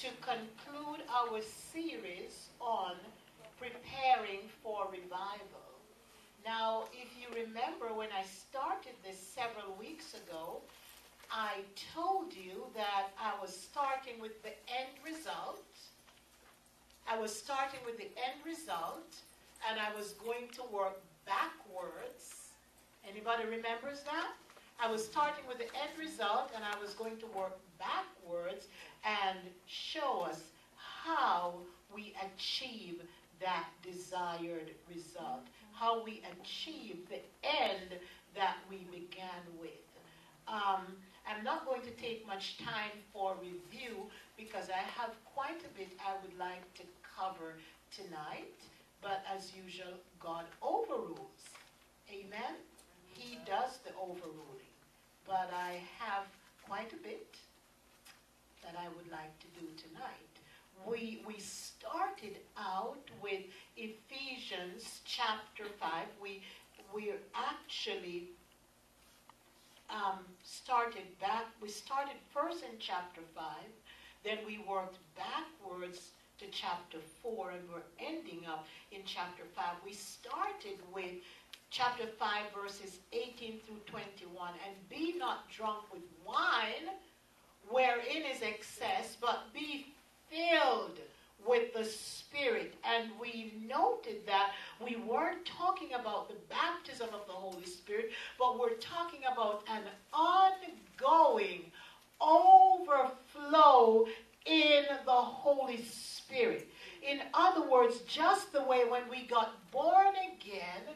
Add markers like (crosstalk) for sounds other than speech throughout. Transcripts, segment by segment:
to conclude our series on preparing for revival. Now, if you remember when I started this several weeks ago, I told you that I was starting with the end result. I was starting with the end result, and I was going to work backwards. Anybody remembers that? I was starting with the end result, and I was going to work backwards and show us how we achieve that desired result, how we achieve the end that we began with. Um, I'm not going to take much time for review because I have quite a bit I would like to cover tonight. But as usual, God overrules. Amen? He does the overruling. But I have quite a bit that I would like to do tonight. We, we started out with Ephesians chapter 5. We, we're actually um, started back, we started first in chapter 5, then we worked backwards to chapter 4, and we're ending up in chapter 5. We started with chapter 5, verses 18 through 21, and be not drunk with wine, wherein is excess, but be filled with the Spirit. And we noted that we weren't talking about the baptism of the Holy Spirit, but we're talking about an ongoing overflow in the Holy Spirit. In other words, just the way when we got born again,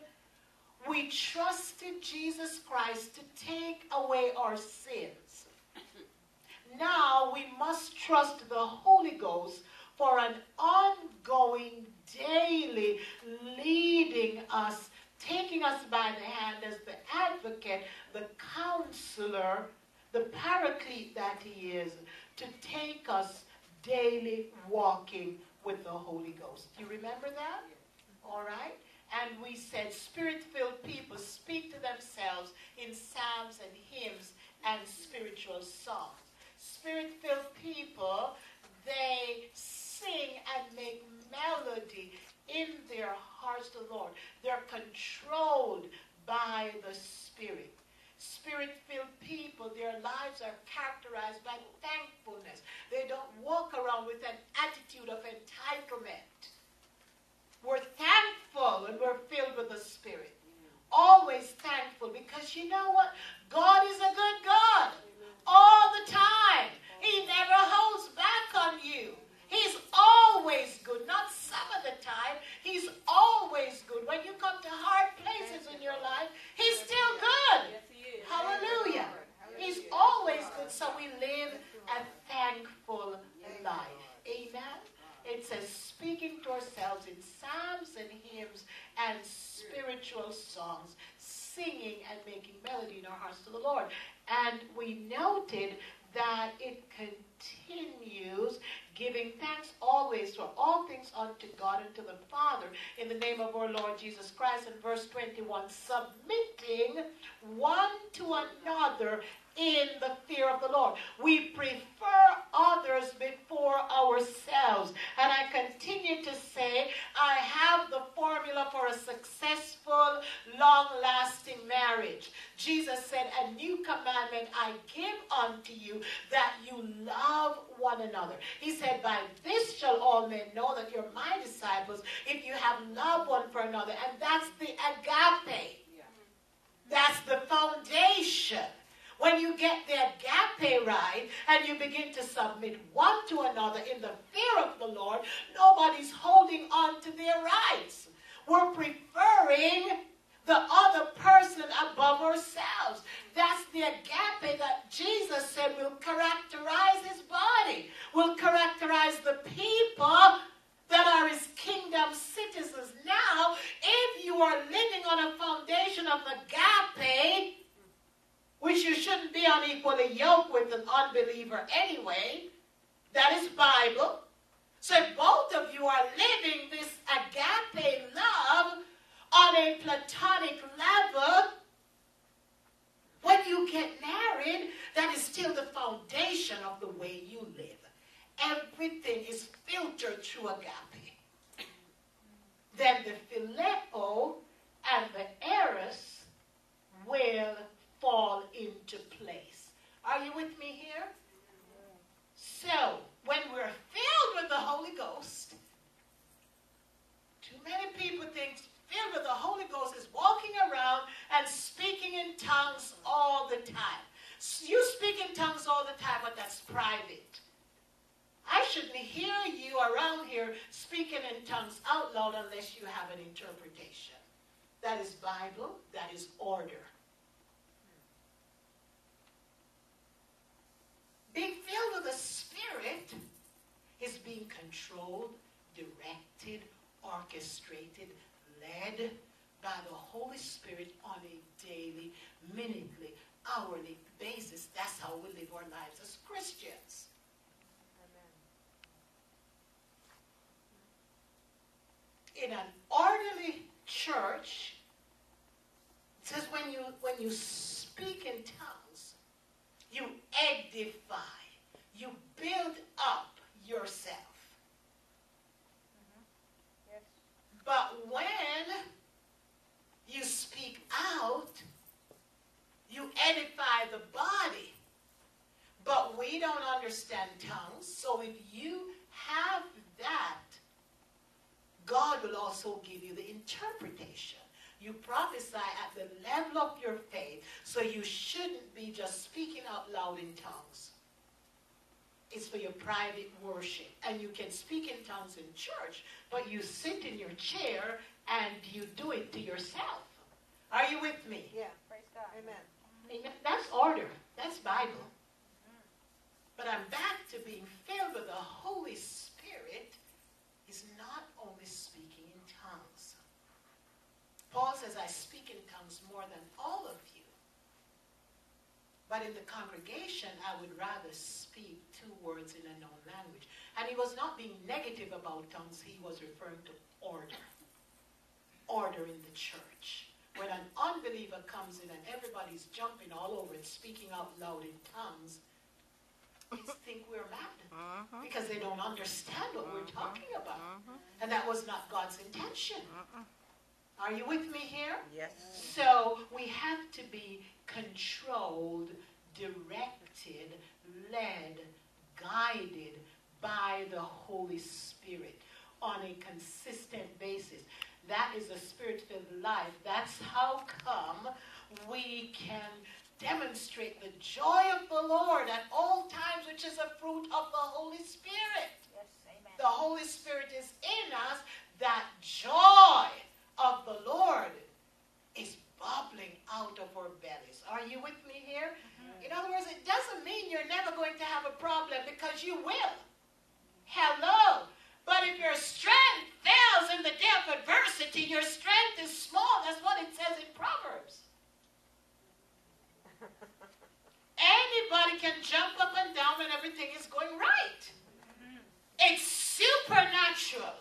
we trusted Jesus Christ to take away our sins. Now we must trust the Holy Ghost for an ongoing, daily leading us, taking us by the hand as the advocate, the counselor, the paraclete that he is, to take us daily walking with the Holy Ghost. Do you remember that? All right? And we said, spirit filled people speak to themselves in psalms and hymns and spiritual songs. Spirit filled people, they sing and make melody in their hearts to the Lord. They're controlled by the Spirit. Spirit filled people, their lives are characterized by thankfulness. They don't walk around with an attitude of entitlement. We're thankful and we're filled with the Spirit. Always thankful because you know what? God is a good God all the time. He never holds back on you. He's always good, not some of the time. He's always good. When you come to hard places in your life, He's still good. Hallelujah. He's always good, so we live a thankful life. Amen. It says, speaking to ourselves in psalms and hymns and spiritual songs, singing and making melody in our hearts to the Lord. And we noted that it continues giving thanks always for all things unto God and to the Father in the name of our Lord Jesus Christ. In verse 21, submitting one to another in the fear of the Lord. We prefer others before ourselves. And I continue to say, I have the formula for a successful, long lasting marriage. Jesus said, A new commandment I give unto you that you love one another. He said, By this shall all men know that you're my disciples if you have love one for another. And that's the agape. That's the foundation. When you get the agape right and you begin to submit one to another in the fear of the Lord, nobody's holding on to their rights. We're preferring the other person above ourselves. That's the agape that Jesus said will characterize his body, will characterize the people that are his kingdom citizens. Now, if you are living on a foundation of agape, which you shouldn't be unequally yoked with an unbeliever anyway. That is Bible. So if both of you are living this agape love on a platonic level, when you get married, that is still the foundation of the way you live. Everything is filtered through agape, then the phileo and the eros will fall into place. Are you with me here? So, when we're filled with the Holy Ghost, too many people think filled with the Holy Ghost is walking around and speaking in tongues all the time. You speak in tongues all the time, but that's private. I shouldn't hear you around here speaking in tongues out loud unless you have an interpretation. That is Bible, that is order. Being filled with the Spirit is being controlled, directed, orchestrated, led by the Holy Spirit on a daily, minutely, hourly basis. That's how we live our lives as Christians. In an orderly church, it says when you when you speak in tongues, you edify, you build up yourself. Mm-hmm. Yes. But when you speak out, you edify the body. But we don't understand tongues, so if you have that, God will also give you the interpretation. You prophesy at the level of your faith, so you shouldn't be just speaking out loud in tongues. It's for your private worship. And you can speak in tongues in church, but you sit in your chair and you do it to yourself. Are you with me? Yeah, praise God. Amen. That's order. That's Bible. But I'm back to being filled with the Holy Spirit is not only speaking in tongues. Paul says, I speak in tongues more than all of you. But in the congregation, I would rather speak two words in a known language. And he was not being negative about tongues, he was referring to order. Order in the church. When an unbeliever comes in and everybody's jumping all over and speaking out loud in tongues, (laughs) think we're mad uh-huh. because they don't understand what uh-huh. we're talking about. Uh-huh. And that was not God's intention. Uh-uh. Are you with me here? Yes. So we have to be controlled, directed, led, guided by the Holy Spirit on a consistent basis. That is a spirit filled life. That's how come we can demonstrate the joy of the Lord at all times, which is a fruit of the Holy Spirit. Yes, amen. The Holy Spirit is in us. That joy of the Lord is bubbling out of our bellies. Are you with me here? Mm-hmm. In other words, it doesn't mean you're never going to have a problem because you will. Hello. But if your strength fails in the day of adversity, your strength is small. That's what it says in Proverbs. Anybody can jump up and down when everything is going right. It's supernatural.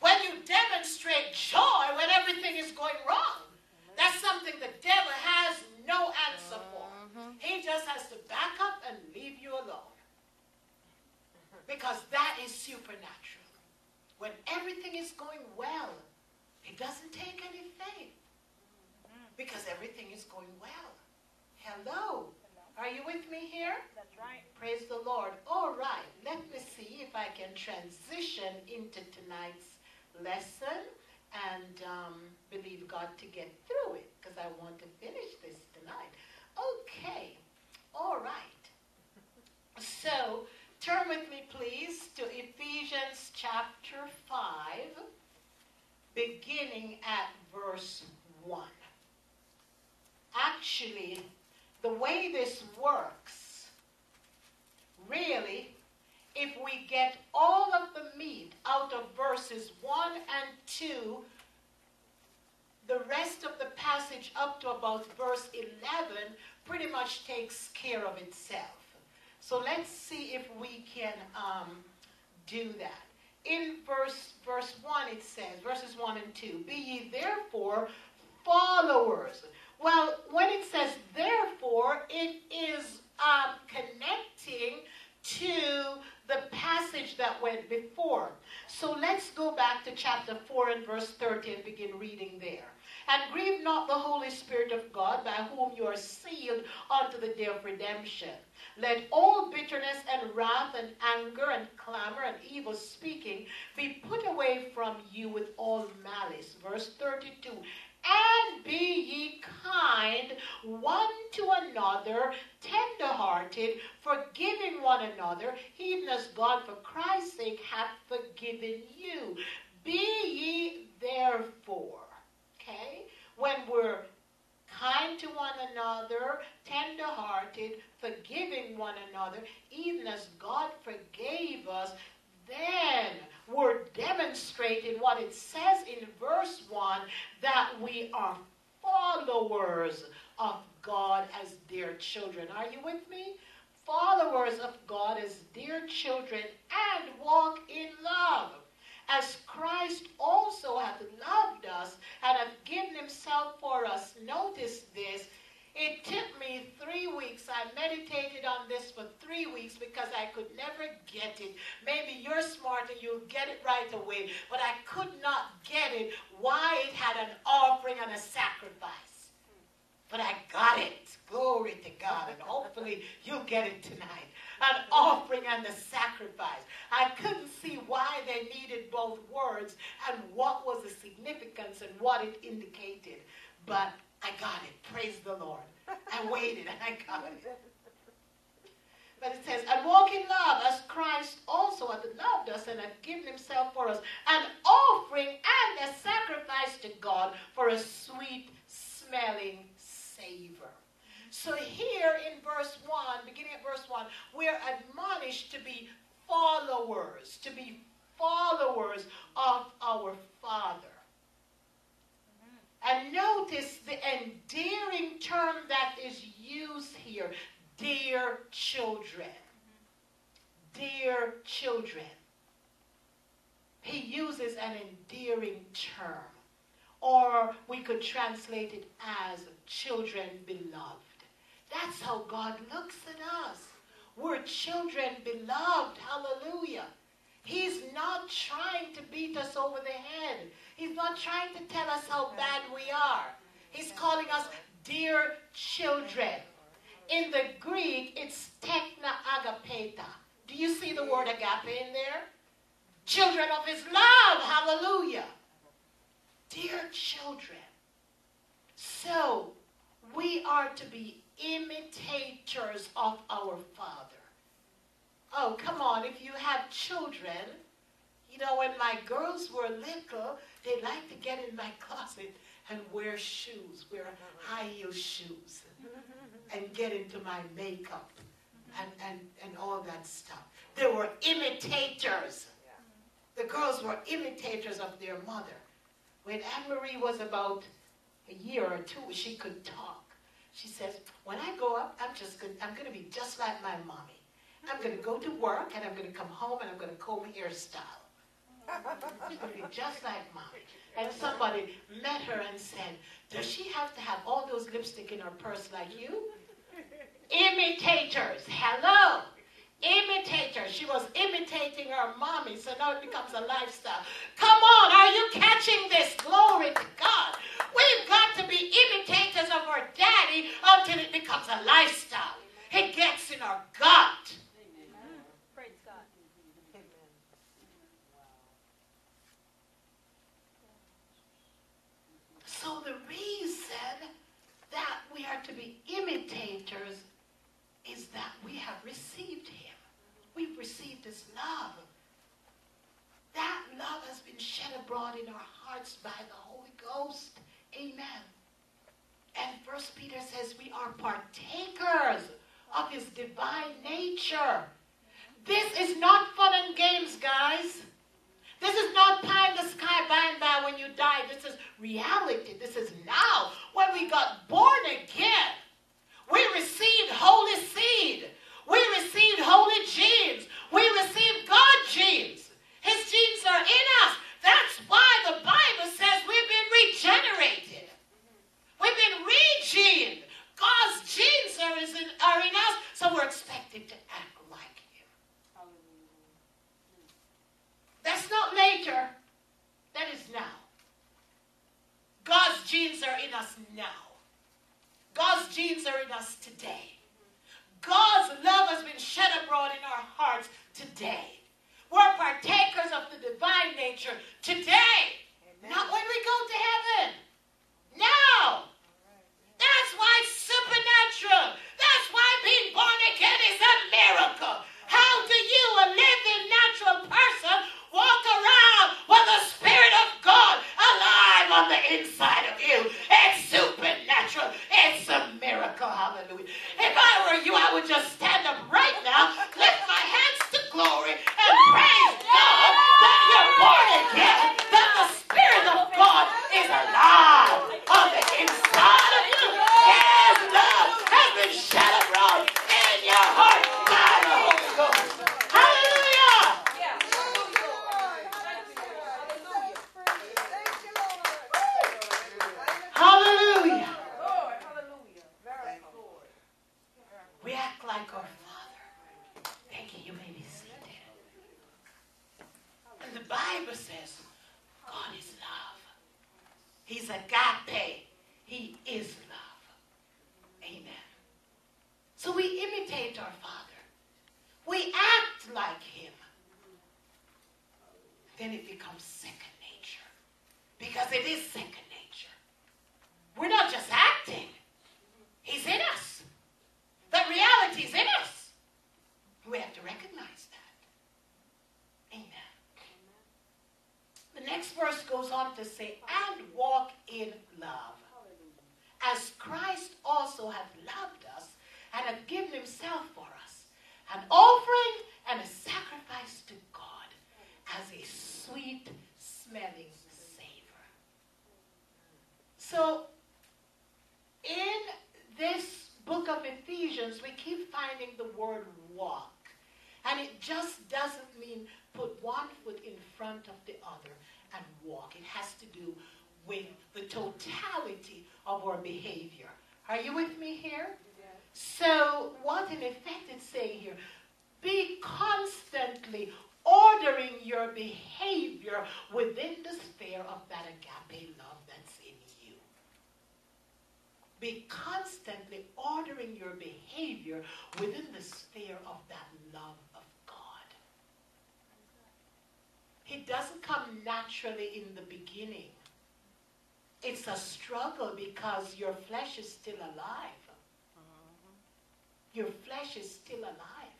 When you demonstrate joy when everything is going wrong, that's something the devil has no answer for. He just has to back up and leave you alone. Because that is supernatural. When everything is going well, it doesn't take any faith because everything is going well. Hello. Are you with me here? That's right. Praise the Lord. All right. Let me see if I can transition into tonight's lesson and um, believe God to get through it because I want to finish this tonight. Okay. All right. So, Turn with me, please, to Ephesians chapter 5, beginning at verse 1. Actually, the way this works, really, if we get all of the meat out of verses 1 and 2, the rest of the passage up to about verse 11 pretty much takes care of itself. So let's see if we can um, do that. In verse, verse 1 it says, verses 1 and 2, Be ye therefore followers. Well, when it says therefore, it is um, connecting to the passage that went before. So let's go back to chapter 4 and verse 30 and begin reading there. And grieve not the Holy Spirit of God, by whom you are sealed unto the day of redemption. Let all bitterness and wrath and anger and clamor and evil speaking be put away from you with all malice. Verse 32 and be ye kind one to another, tenderhearted, forgiving one another, even as God for Christ's sake hath forgiven you. Be ye therefore, okay, when we're kind to one another, tenderhearted, forgiving one another, even as God forgave us, then we're demonstrating what it says in verse 1 that we are followers of God as dear children. Are you with me? Followers of God as dear children and walk in love. As Christ also hath loved us and hath given himself for us. Notice this it took me three weeks. I meditated on this for three weeks because I could never get it. Maybe you're smart and you'll get it right away, but I could not get it why it had an offering and a sacrifice. But I got it. Glory to God. And hopefully you'll get it tonight. An offering and a sacrifice. I couldn't see why they needed both words and what was the significance and what it indicated. But I got it. Praise the Lord. I waited and I got it. But it says, and walk in love as Christ also hath loved us and hath given himself for us, an offering and a sacrifice to God for a sweet smelling savor. So here in verse 1, beginning at verse 1, we're admonished to be followers, to be followers of our Father. And notice the endearing term that is used here dear children. Dear children. He uses an endearing term. Or we could translate it as children beloved. That's how God looks at us. We're children beloved. Hallelujah. He's not trying to beat us over the head. He's not trying to tell us how bad we are. He's calling us dear children. In the Greek, it's tekna agapeta. Do you see the word agape in there? Children of his love. Hallelujah. Dear children. So, we are to be imitators of our Father. Oh, come on. If you have children, you know, when my girls were little, they liked to get in my (laughs) closet and wear shoes, wear high heel shoes, and get into my makeup and, and, and all that stuff. They were imitators. The girls were imitators of their mother. When Anne Marie was about a year or two, she could talk. She says, when I grow up, I'm just going to be just like my mommy. I'm going to go to work and I'm going to come home and I'm going to comb hairstyle. She's going to be just like mom. And somebody met her and said, Does she have to have all those lipstick in her purse like you? Imitators. Hello. Imitators. She was imitating her mommy, so now it becomes a lifestyle. Come on, are you catching this? Glory to God. We've got to be imitators of our daddy until it becomes a lifestyle. It gets in our gut. So the reason that we are to be imitators is that we have received him. We've received his love. That love has been shed abroad in our hearts by the Holy Ghost. Amen. And First Peter says we are partakers of his divine nature. This is not fun and games, guys. This is not pie in the sky by and by when you die. This is reality. This is now. When we got born again, we received holy seed. We received holy genes. We received God genes. His genes are in us. That's why the Bible says we've been regenerated. We've been regened. God's genes are in, are in us, so we're expected to act that's not made us now. God's genes are in us today. God's love has been shed abroad in our hearts today. We're partakers of the divine nature today. Amen. Not when we go to heaven. Now. That's why it's supernatural. That's why being born again is a miracle. How do you, a living natural person, walk around with the Spirit of God alive on the inside of you? It's supernatural. It's a miracle. Hallelujah. If I were you, I would just stand up right now, lift my hands to glory, and praise God that you're born again, that the Spirit of God is alive on the inside of you. His love has been shed abroad in your heart by the Holy Ghost. Hallelujah! Hallelujah! We act like our Father. Thank you. You may be seated. And the Bible says God is love. He's agape. He is love. Amen. So we imitate our Father. We act like Him. Then it becomes second nature. Because it is second nature. We're not just acting, He's in us. The reality is in us. We have to recognize that. Amen. The next verse goes on to say, and walk in love. As Christ also hath loved us and hath given himself for us, an offering and a sacrifice to God as a sweet smelling savor. So, in this book of Ephesians, we keep finding the word walk. And it just doesn't mean put one foot in front of the other and walk. It has to do with the totality of our behavior. Are you with me here? So, what in effect it's saying here, be constantly ordering your behavior within the sphere of that agape love that's in you. Be constantly ordering your behavior within the sphere of that love of God. It doesn't come naturally in the beginning. It's a struggle because your flesh is still alive. Your flesh is still alive.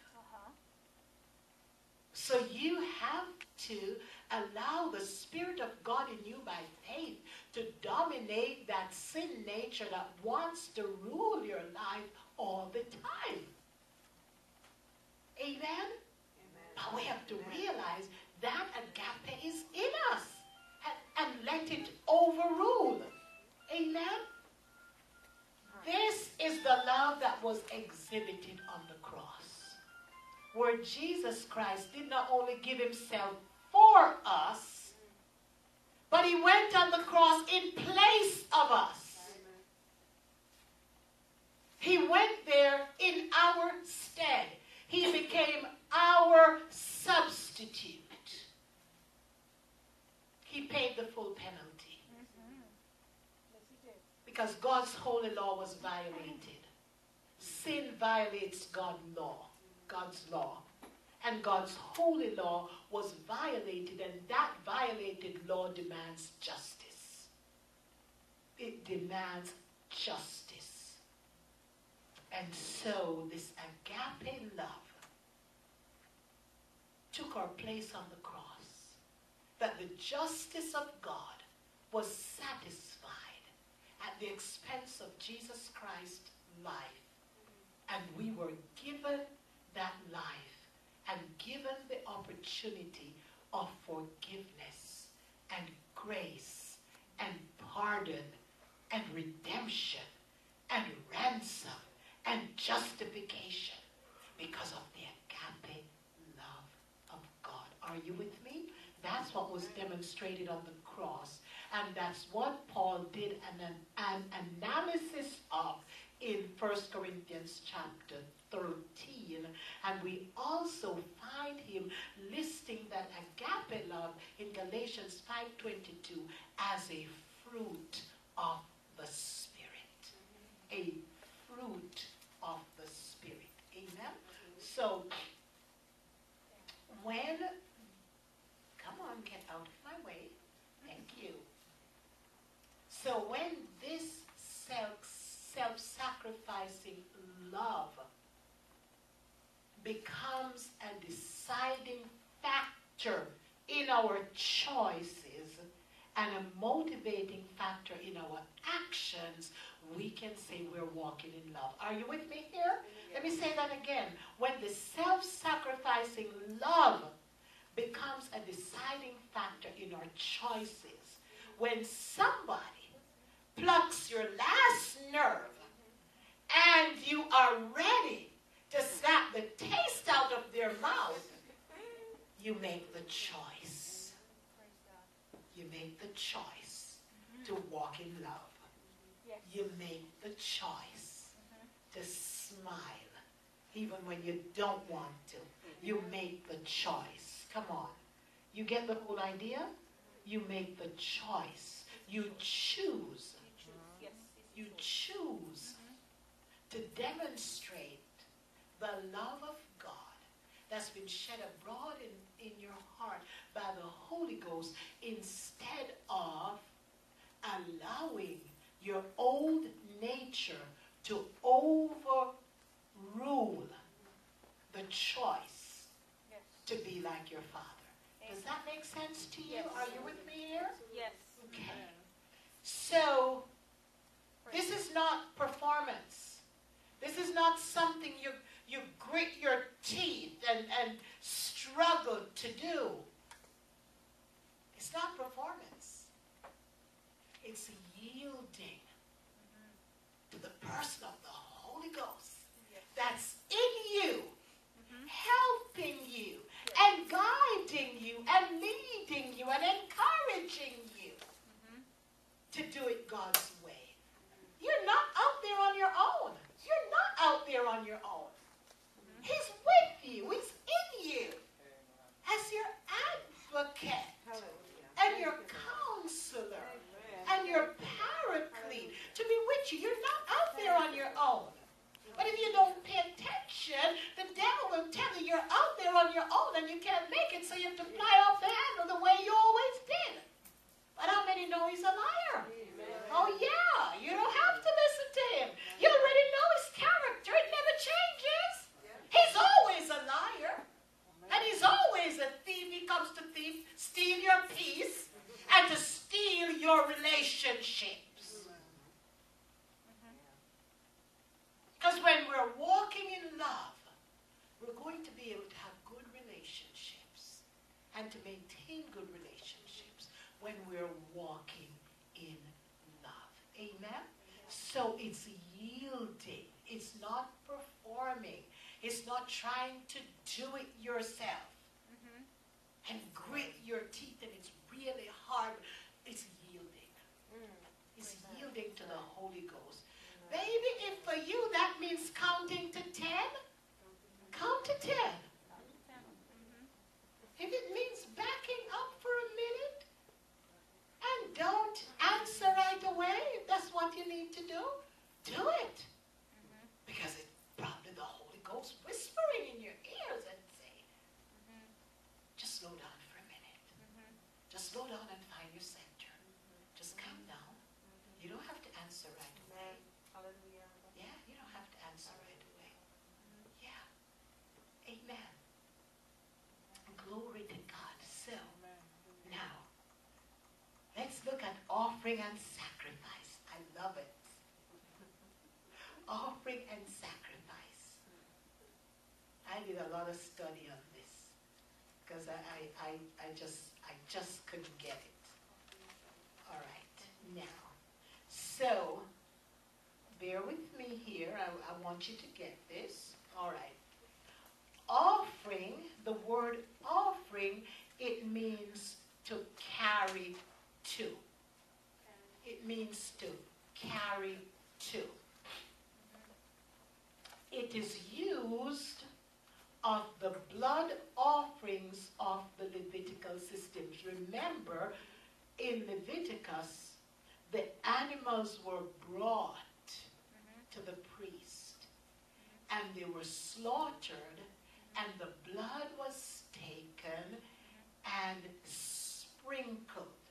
So you have to allow the Spirit of God in you by faith to dominate that sin nature that wants to rule your life all the time. Amen? Amen. But we have to Amen. realize that agape is in us and, and let it overrule. Amen? This is the love that was exhibited on the cross. Where Jesus Christ did not only give himself for us, but he went on the cross in place of us. He went there in our stead. He became our substitute. He paid the full penalty. Because God's holy law was violated. Sin violates God's law. God's law. And God's holy law was violated, and that violated law demands justice. It demands justice. And so this agape love took our place on the cross. That the justice of God was satisfied at the expense of Jesus Christ's life. And we were given that life and given the opportunity of forgiveness and grace and pardon and redemption and ransom and justification because of the agape love of God. Are you with me? That's what was demonstrated on the cross. And that's what Paul did an, an analysis of in 1 Corinthians chapter 13. And we also find him listing that agape love in Galatians 5.22 as a fruit of the Spirit. a fruit of the Spirit. Amen? So, when, come on, get out of my way. Thank you. So when this self, self-sacrificing love becomes a deciding factor in our choices and a motivating factor in our actions, we can say we're walking in love. Are you with me here? Let me say that again. When the self sacrificing love becomes a deciding factor in our choices, when somebody plucks your last nerve and you are ready to slap the taste out of their mouth, you make the choice. You make the choice to walk in love. You make the choice to smile even when you don't want to. You make the choice. Come on. You get the whole idea? You make the choice. You choose. You choose to demonstrate the love of God that's been shed abroad in, in your heart by the Holy Ghost instead of allowing your old nature to overrule the choice Yes. to be like your Father. Does that make sense to you? Yes. Are you with me here? Yes. Okay. So, this is not performance. This is not something you, you grit your teeth and, and struggle to do. It's not performance. It's yielding to the person of the Holy Ghost that's in you, Mhm. helping you, and guiding you, and leading you, and encouraging you Mhm. to do it God's way. You're not out there on your own. You're not out there on your own. He's with you. He's in you as your advocate and your counselor and your paraclete to be with you. You're not out there on your own. But if you don't pay attention, the devil will tell you you're out there on your own and you can't make it, so you have to fly off the handle the way you always did. But how many know he's a liar? Oh, yeah. You don't have to listen to him. You already know his character. It never changes. He's always a liar. And he's always a thief. He comes to thief, steal your peace, and to steal your relationships. Because when we're walking in love, we're going to be able to have good relationships and to maintain good relationships when we're walking in love. Amen? So it's yielding. It's not performing. It's not trying to do it yourself Mhm. and grit your teeth and it's really hard. It's yielding. It's yielding to the Holy Ghost. Baby, if for you that means counting to ten, count to ten. Mhm. If it means backing up for a minute and don't answer right away, if that's what you need to do, do it. Mhm. Because it's probably the Holy Ghost whispering in your ears and say, Mhm. just slow down for a minute. Mhm. Just slow down and find your center. Just calm down. You don't have to answer right away. Yeah, you don't have to answer right away. Yeah. Amen. Glory to God. So, now, let's look at offering and sacrifice. I love it. offering and sacrifice. I did a lot of study on this because I, I, I, I just I just couldn't get it. All right, now, so bear with me here. I, I want you to get this. All right. Offering, the word offering, it means to carry. Means to carry to. It is used of the blood offerings of the Levitical systems. Remember, in Leviticus, the animals were brought to the priest and they were slaughtered, and the blood was taken and sprinkled.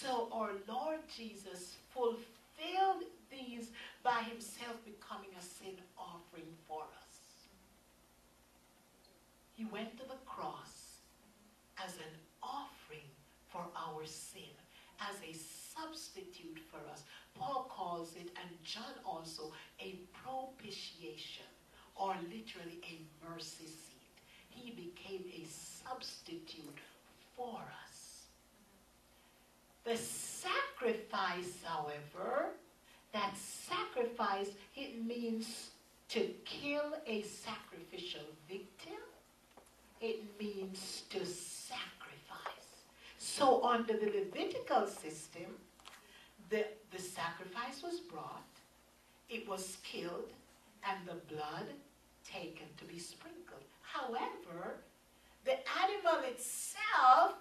So our Lord Jesus fulfilled these by himself becoming a sin offering for us. He went to the cross as an offering for our sin, as a substitute for us. Paul calls it, and John also, a propitiation, or literally a mercy seat. He became a substitute for us. The sacrifice, however, that sacrifice, it means to kill a sacrificial victim. It means to sacrifice. So under the Levitical system, the, the sacrifice was brought, it was killed, and the blood taken to be sprinkled. However, the animal itself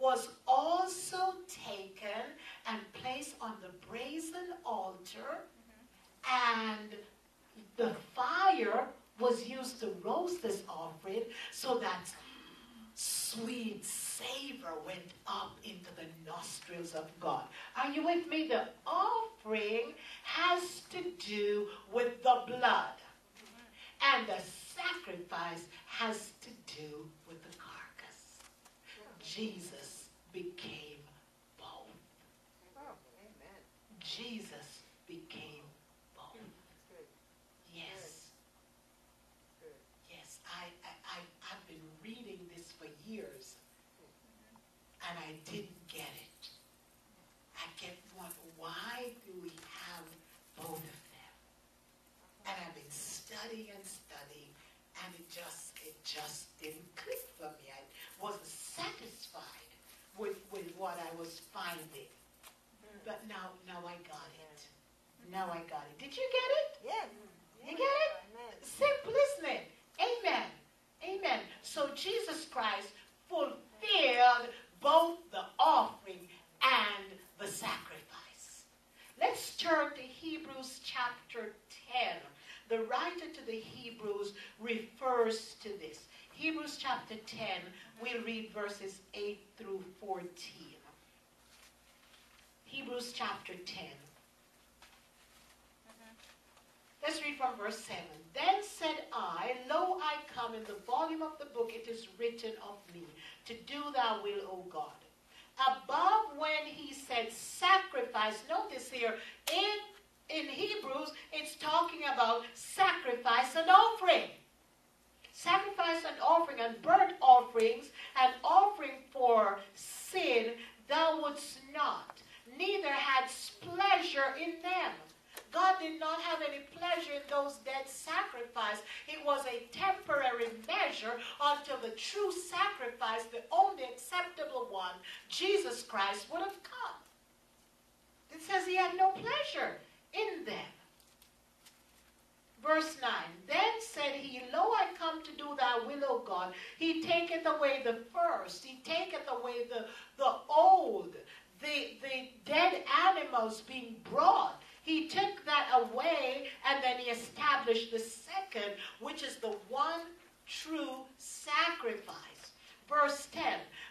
was also taken and placed on the brazen altar, and the fire was used to roast this offering so that sweet savor went up into the nostrils of God. Are you with me? The offering has to do with the blood, and the sacrifice has to do with the carcass. Jesus became both. Oh, amen. Jesus became both. Yes. good. Yes, I, I, I, I've been reading this for years, mm-hmm. and I didn't get it. I get what, why do we have both of them? And I've been studying and studying, and it just, it just didn't click for me. I wasn't satisfied with, with what I was finding. But now, now I got it. Now I got it. Did you get it? Yes. You get it? Amen. Simple, isn't it? Amen. Amen. So Jesus Christ fulfilled both the offering and the sacrifice. Let's turn to Hebrews chapter 10. The writer to the Hebrews refers to this. Hebrews chapter 10, we'll read verses 8 through 14. Hebrews chapter 10. Let's read from verse 7. Then said I, Lo, I come in the volume of the book, it is written of me, to do thy will, O God. Above when he said sacrifice, notice here, in, in Hebrews, it's talking about sacrifice and offering. Sacrifice and offering and burnt offerings and offering for sin, thou wouldst not, neither hadst pleasure in them. God did not have any pleasure in those dead sacrifice. It was a temporary measure the true sacrifice, the only acceptable one, Jesus Christ, would have come. It says he had no pleasure in them. Verse 9 Then said he, Lo, I come to do thy will, O God. He taketh away the first, he taketh away the, the old, the, the dead animals being brought. He took that away and then he established the second, which is the one true sacrifice. Verse 10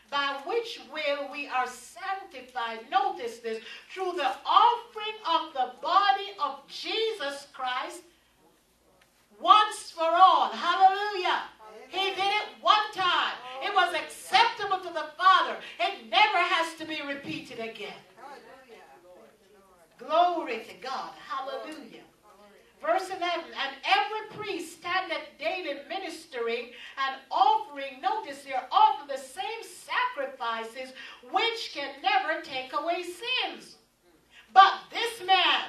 By which will we are sanctified, notice this, through the offering of the body of Jesus Christ once for all. Hallelujah. He did it one time. It was acceptable to the Father. It never has to be repeated again. Hallelujah. Thank you, Lord. Glory to God. Hallelujah. Verse 11, and every priest standeth daily ministering and offering, notice here, offer the same sacrifices which can never take away sins. But this man,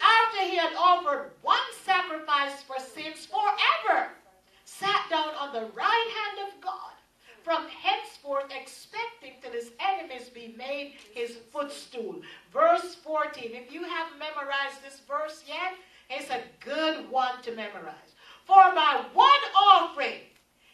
after he had offered one sacrifice for sins forever, sat down on the right hand of God, from henceforth expecting till his enemies be made his footstool. Verse 14. If you haven't memorized this verse yet, it's a good one to memorize. For by one offering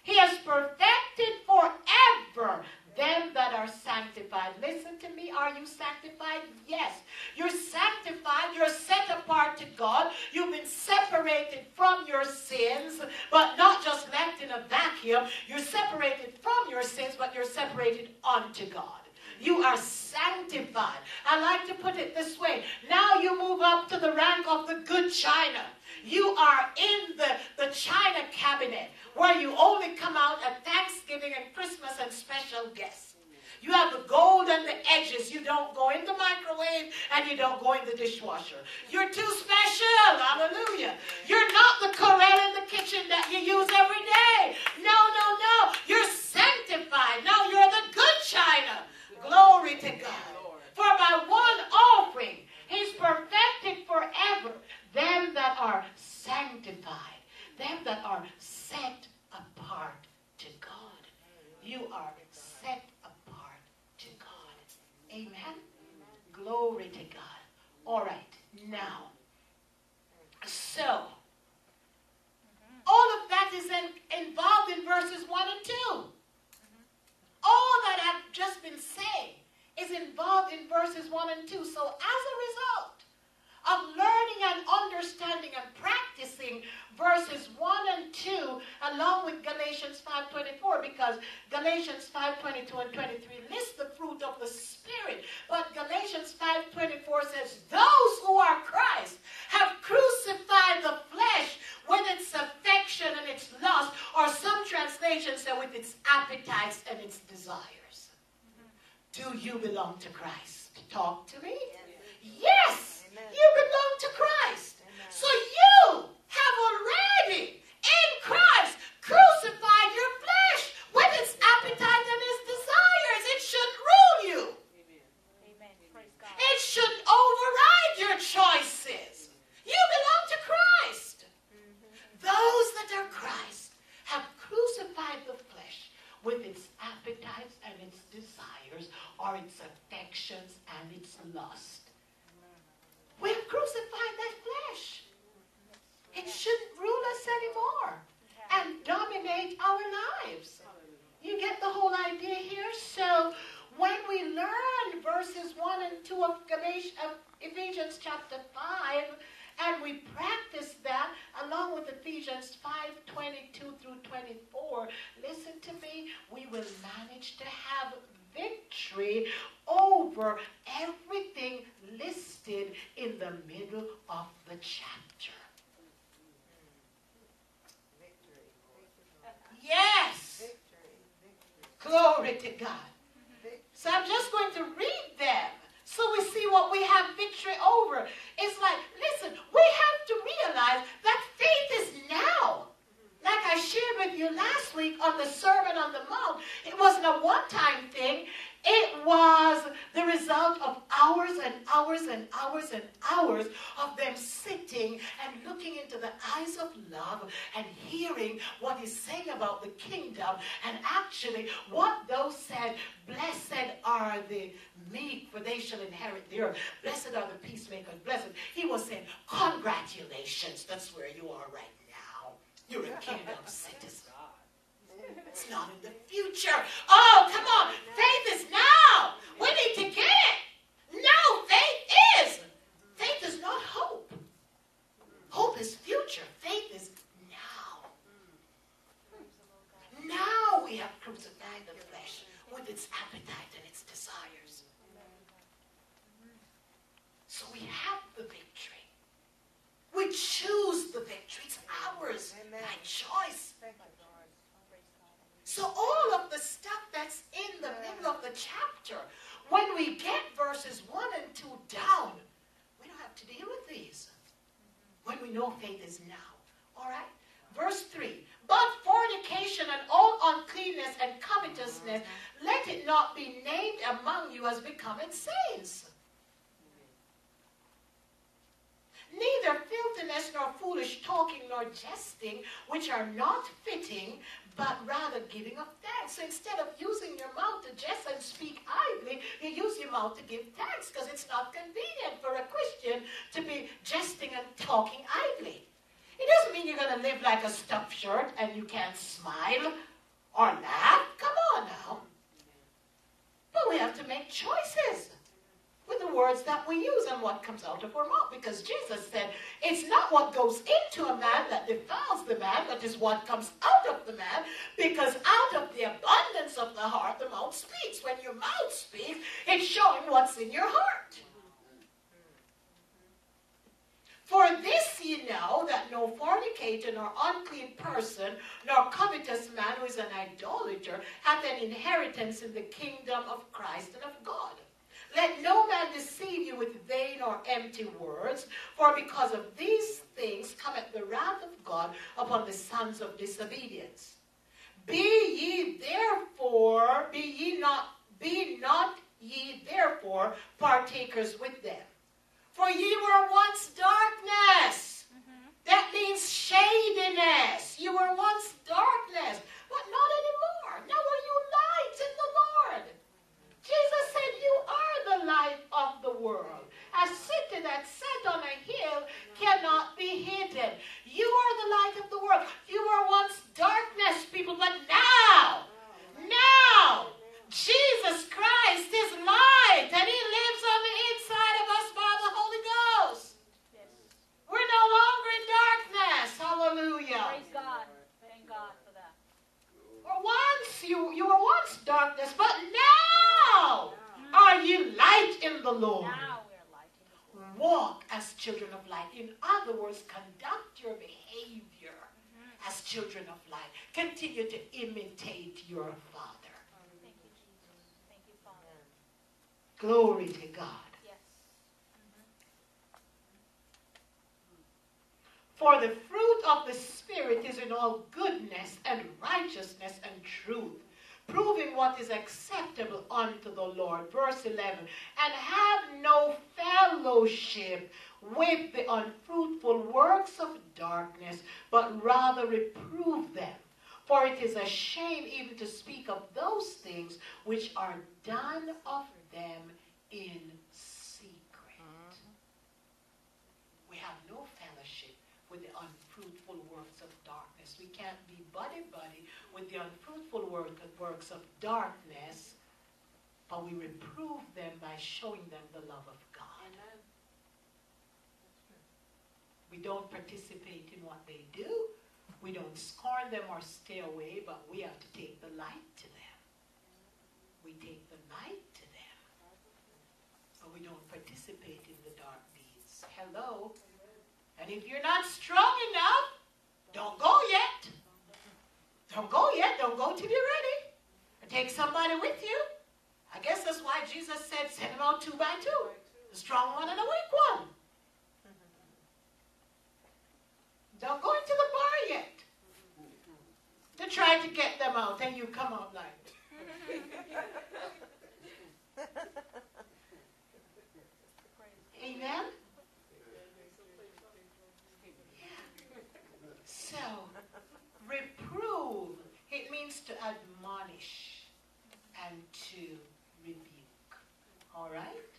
he has perfected forever them that are sanctified. Listen to me. Are you sanctified? Yes. You're sanctified. You're set apart to God. You've been separated from your sins, but not just left in a vacuum. You're separated from your sins, but you're separated unto God. You are sanctified. I like to put it this way. Now you move up to the rank of the good china. You are in the, the china cabinet where you only come out at Thanksgiving and Christmas and special guests. You have the gold and the edges. You don't go in the microwave and you don't go in the dishwasher. You're too special. Hallelujah. You're not the Corelle in the kitchen that you use every day. No, no, no. You're sanctified. No, you're the good china. Glory to God. For by one offering, he's perfected forever them that are sanctified, them that are set apart to God. You are set apart to God. Amen. Glory to God. All right. Now, so all of that is in, involved in verses 1 and 2. All that I've just been saying is involved in verses 1 and 2. So as a result of learning and understanding and practicing verses 1 and 2 along with Galatians 5.24 because Galatians 5.22 and 23 list the fruit of the Spirit. But Galatians 5.24 says, those who are Christ have crucified the flesh with its affection and its lust, or some translations say with its appetites and its desires. Mm-hmm. Do you belong to Christ? Talk to me. Yes, Amen. you belong to Christ. Amen. So you have already in Christ crucified your flesh with its appetite and its desires. It shouldn't rule you. Amen. Praise God. It shouldn't override your choices. You belong to Christ. Those that are Christ have crucified the flesh with its appetites and its desires, or its affections and its lust. We have crucified that flesh. It shouldn't rule us anymore and dominate our lives. You get the whole idea here? So when we learn verses 1 and 2 of, of Ephesians chapter 5, and we practice that along with Ephesians 5 22 through 24, listen to me, we will manage to have victory over everything listed in the middle of the chapter. Yes! Glory to God. So I'm just going to read them so we see what we have victory over. It's like, listen, we have to realize that faith is now. Like I shared with you last week on the Sermon on the Mount, it wasn't a one time thing. It was the result of hours and hours and hours and hours of them sitting and looking into the eyes of love and hearing what he's saying about the kingdom. And actually, what those said, blessed are the meek, for they shall inherit the earth. Blessed are the peacemakers. Blessed. He was saying, congratulations. That's where you are right. You're a kingdom citizen. It's not in the future. Oh, come on. Faith is now. We need to get it. No, faith is. Faith is not hope. Hope is future. Faith is now. Now we have crucified the flesh with its appetite and its desires. So we have the victory. We choose the victory. It's ours Amen. by choice. Thank you, Lord. Praise God. So all of the stuff that's in the middle of the chapter, when we get verses 1 and 2 down, we don't have to deal with these. When we know faith is now. All right? Verse 3. But fornication and all uncleanness and covetousness, let it not be named among you as becoming saints. Neither filthiness nor foolish talking nor jesting, which are not fitting, but rather giving of thanks. So instead of using your mouth to jest and speak idly, you use your mouth to give thanks because it's not convenient for a Christian to be jesting and talking idly. It doesn't mean you're going to live like a stuffed shirt and you can't smile or laugh. Come on now. But we have to make choices with the words that we use and what comes out of our mouth. Because Jesus said, It's not what goes into a man that defiles the man, but is what comes out of the man, because out of the abundance of the heart, the mouth speaks. When your mouth speaks, it's showing what's in your heart. For this ye know that no fornicator, nor unclean person, nor covetous man who is an idolater hath an inheritance in the kingdom of Christ and of God. Let no man deceive you with vain or empty words, for because of these things cometh the wrath of God upon the sons of disobedience. Be ye therefore, be ye not, be not ye therefore partakers with them. For ye were once darkness. Mm-hmm. That means shadiness. You were once darkness, but not anymore. Now are you light in the Lord. Jesus said, You are the light of the world. A city that set on a hill cannot be hidden. You are the light of the world. You were once darkness, people, but now, now, Jesus Christ is light, and He lives on the inside of us by the Holy Ghost. Yes. We're no longer in darkness. Hallelujah. Praise God. Thank God for that. For once you you were once darkness, but now are you light in the Lord. Now we are light in the Walk as children of light. In other words, conduct your behavior mm-hmm. as children of light. Continue to imitate your Father. Thank you, Jesus. Thank you, Father. Glory to God. Yes. Mm-hmm. For the fruit of the Spirit is in all goodness and righteousness and truth, proving what is acceptable unto the Lord. Verse 11. And have no fellowship with the unfruitful works of darkness, but rather reprove them. For it is a shame even to speak of those things which are done of them in secret. We have no fellowship with the unfruitful works of darkness. We can't be buddy buddy with the unfruitful work, works of darkness, but we reprove them by showing them the love of God. We don't participate in what they do. We don't scorn them or stay away, but we have to take the light to them. We take the light to them, but we don't participate in the dark deeds. Hello? And if you're not strong enough, don't go yet. Don't go yet. Don't go till you're ready. Or take somebody with you. I guess that's why Jesus said, send them out two by two. The strong one and a weak one. Don't go into the bar yet. To try to get them out, and you come out like. Amen? So, reprove, to admonish and to rebuke. All right?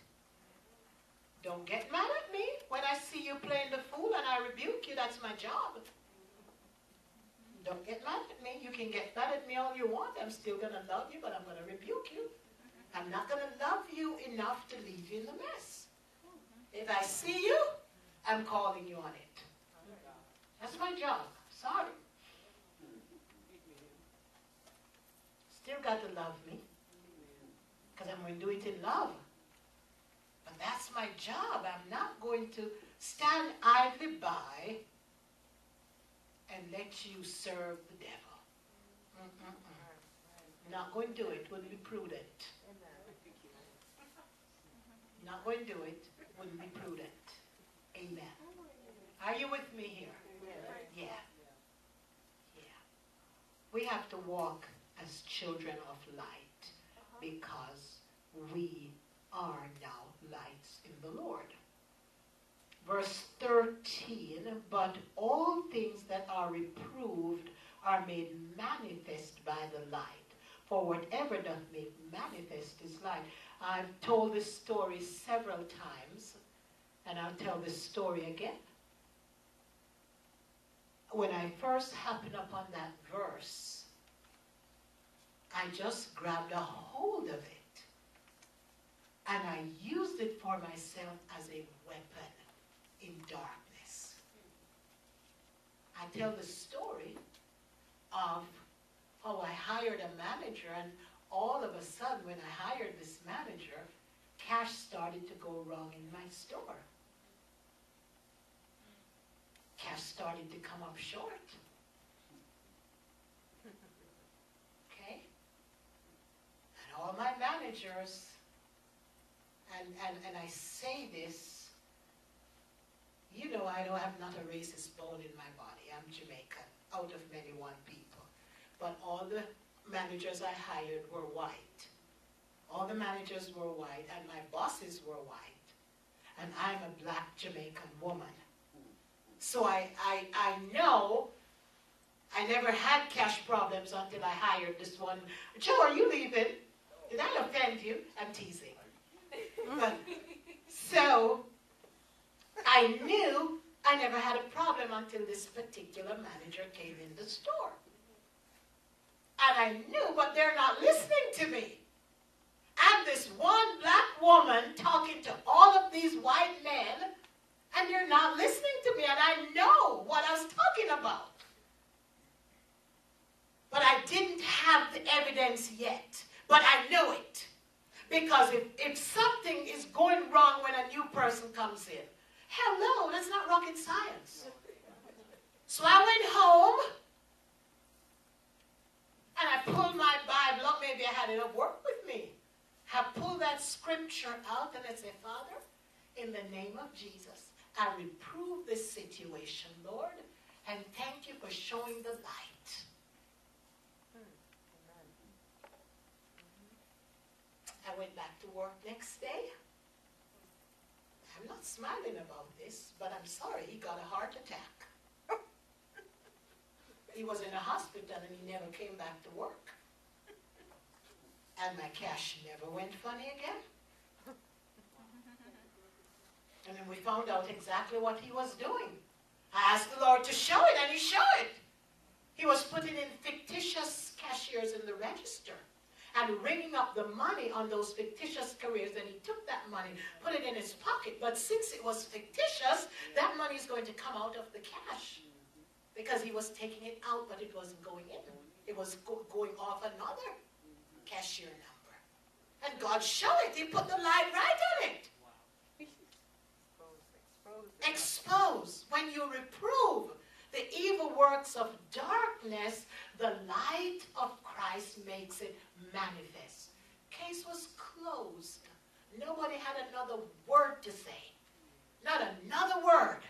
Don't get mad at me when I see you playing the fool and I rebuke you. That's my job. Don't get mad at me. You can get mad at me all you want. I'm still going to love you, but I'm going to rebuke you. I'm not going to love you enough to leave you in the mess. If I see you, I'm calling you on it. That's my job. Sorry. Still got to love me. Because I'm going to do it in love. But that's my job. I'm not going to stand idly by and let you serve the devil. Mm-mm-mm. Not going to do it. Wouldn't be prudent. Not going to do it. Wouldn't be prudent. Amen. Are you with me here? Yeah. Yeah. We have to walk as children of light uh-huh. because we are now lights in the Lord. Verse 13, but all things that are reproved are made manifest by the light. For whatever doth make manifest is light. I've told this story several times, and I'll tell this story again. When I first happened upon that verse, I just grabbed a hold of it and I used it for myself as a weapon in darkness. I tell the story of how I hired a manager, and all of a sudden, when I hired this manager, cash started to go wrong in my store. Cash started to come up short. Okay? And all my managers, and, and, and I say this, you know I don't have not a racist bone in my body. I'm Jamaican, out of many one people. But all the managers I hired were white. All the managers were white, and my bosses were white. And I'm a black Jamaican woman. So I, I, I know I never had cash problems until I hired this one. Joe, are you leaving? Did I offend you? I'm teasing. So I knew I never had a problem until this particular manager came in the store. And I knew, but they're not listening to me. And this one black woman talking to all of these white men, and they're not listening to me, and I know what I was talking about. But I didn't have the evidence yet. But I know it. Because if, if something is going wrong when a new person comes in, hello, that's not rocket science. So I went home and I pulled my Bible up. Maybe I had it at work with me. I pulled that scripture out and I said, Father, in the name of Jesus, I reprove this situation, Lord, and thank you for showing the light. I went back to work next day. I'm not smiling about this, but I'm sorry, he got a heart attack. (laughs) he was in a hospital and he never came back to work. And my cash never went funny again. And then we found out exactly what he was doing. I asked the Lord to show it, and he showed it. He was putting in fictitious cashiers in the register and ringing up the money on those fictitious careers. And he took that money, put it in his pocket. But since it was fictitious, that money is going to come out of the cash because he was taking it out, but it wasn't going in. It was go- going off another cashier number. And God showed it. He put the light right on it. Expose. When you reprove the evil works of darkness, the light of Christ makes it manifest. Case was closed. Nobody had another word to say. Not another word.